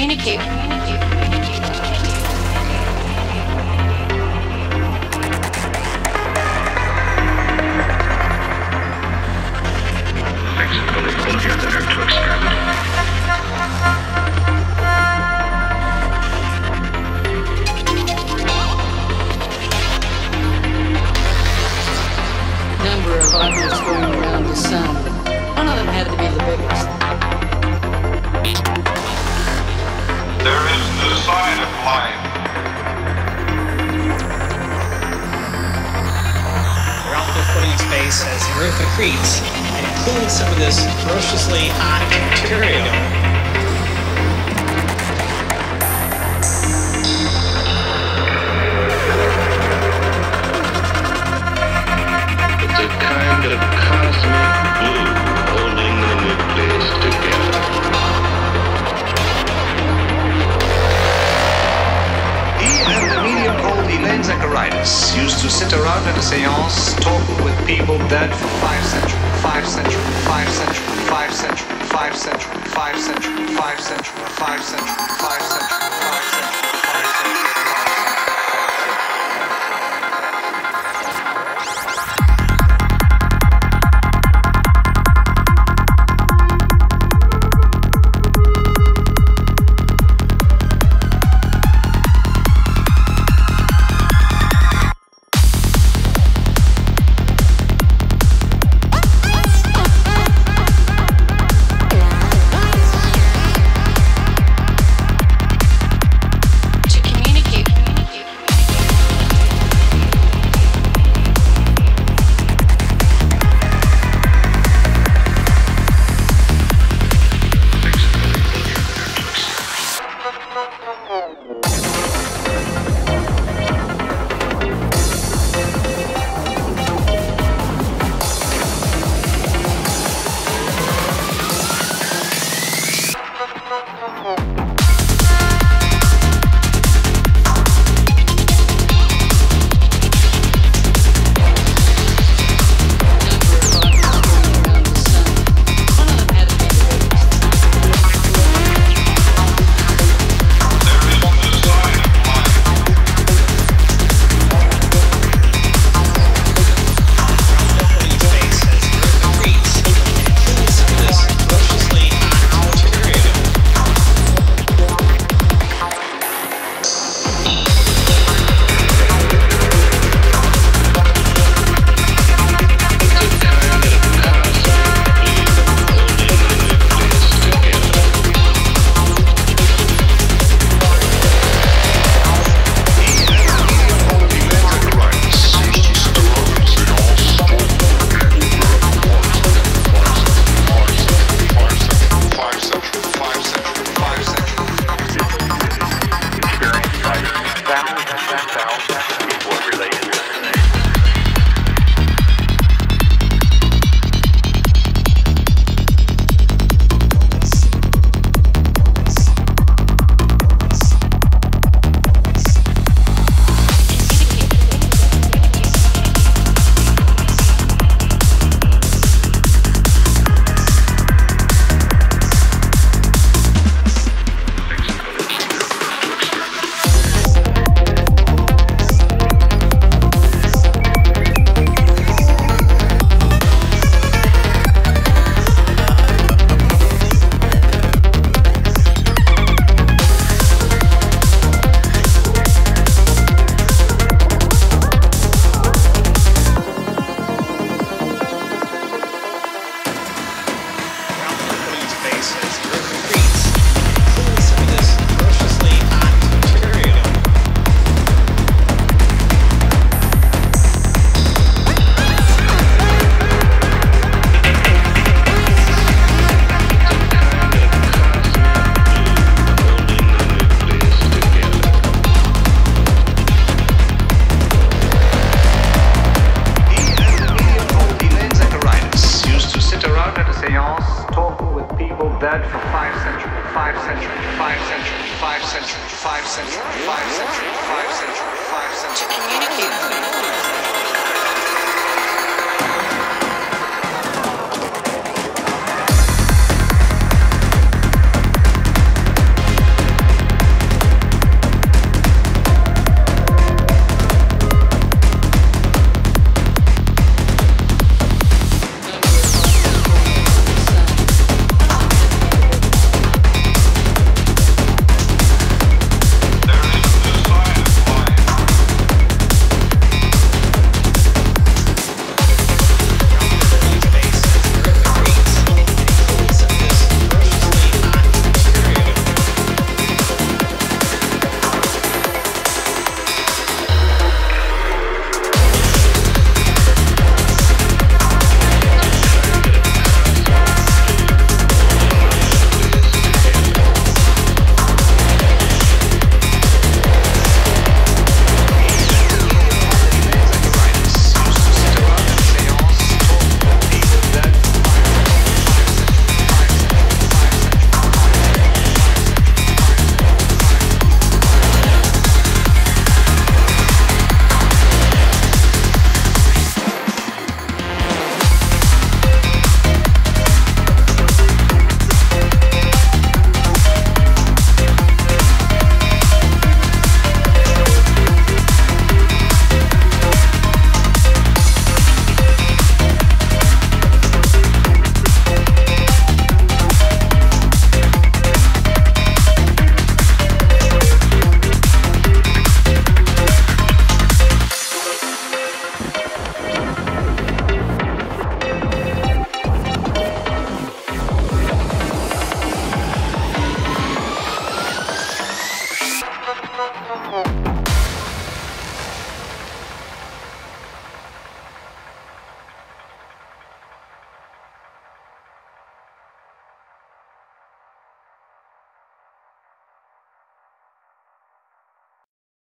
communicate. Flexibility together to experiment. treats and include some of this ferociously hot material. It's a kind of cosmic Dead for five centuries. five centuries. five centuries. five centuries. five centuries. five centuries. five centuries. five centuries. five century. century, five century, five century, five century. To communicate